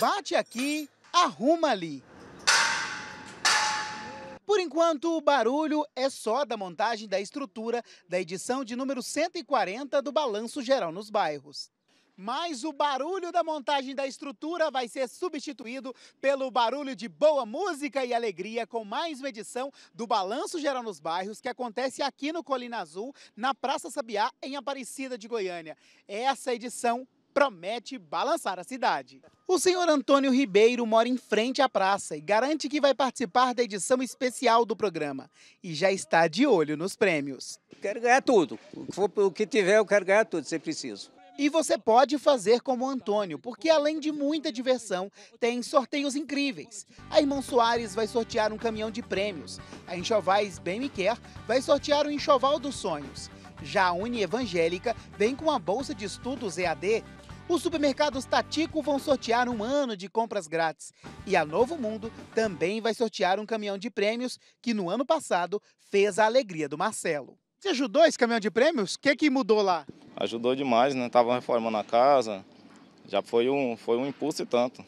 Bate aqui, arruma ali. Por enquanto, o barulho é só da montagem da estrutura da edição de número 140 do Balanço Geral nos Bairros. Mas o barulho da montagem da estrutura vai ser substituído pelo barulho de boa música e alegria com mais uma edição do Balanço Geral nos Bairros, que acontece aqui no Colina Azul, na Praça Sabiá, em Aparecida de Goiânia. Essa edição promete balançar a cidade. O senhor Antônio Ribeiro mora em frente à praça e garante que vai participar da edição especial do programa. E já está de olho nos prêmios. Quero ganhar tudo. O que tiver, eu quero ganhar tudo, se preciso. E você pode fazer como o Antônio, porque além de muita diversão, tem sorteios incríveis. A Irmão Soares vai sortear um caminhão de prêmios. A Enxovais Bem Me Quer vai sortear o Enxoval dos Sonhos. Já a Uni Evangélica vem com a bolsa de estudos EAD os supermercados Tatico vão sortear um ano de compras grátis. E a Novo Mundo também vai sortear um caminhão de prêmios que no ano passado fez a alegria do Marcelo. Você ajudou esse caminhão de prêmios? O que, que mudou lá? Ajudou demais, né? Tava reformando a casa. Já foi um, foi um impulso e tanto.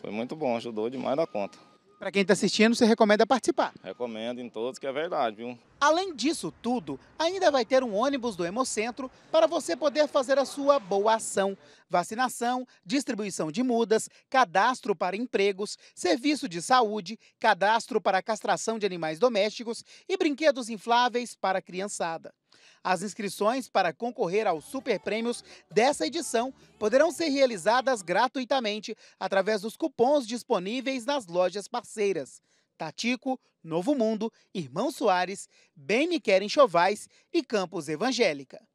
Foi muito bom, ajudou demais da conta. Para quem está assistindo, você recomenda participar? Recomendo em todos, que é verdade, viu? Além disso tudo, ainda vai ter um ônibus do Hemocentro para você poder fazer a sua boa ação. Vacinação, distribuição de mudas, cadastro para empregos, serviço de saúde, cadastro para castração de animais domésticos e brinquedos infláveis para a criançada. As inscrições para concorrer aos super prêmios dessa edição poderão ser realizadas gratuitamente através dos cupons disponíveis nas lojas parceiras. Tatico, Novo Mundo, Irmão Soares, Bem Me Querem Chovais e Campos Evangélica.